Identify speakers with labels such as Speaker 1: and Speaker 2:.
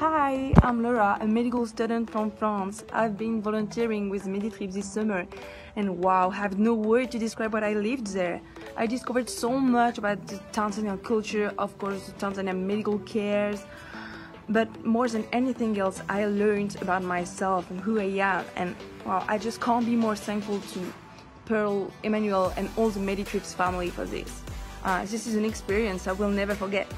Speaker 1: Hi, I'm Laura, a medical student from France. I've been volunteering with Meditrip this summer, and wow, I have no word to describe what I lived there. I discovered so much about the Tanzanian culture, of course, the Tanzanian medical cares, but more than anything else, I learned about myself and who I am, and wow, I just can't be more thankful to Pearl, Emmanuel, and all the Meditrips family for this. Uh, this is an experience I will never forget.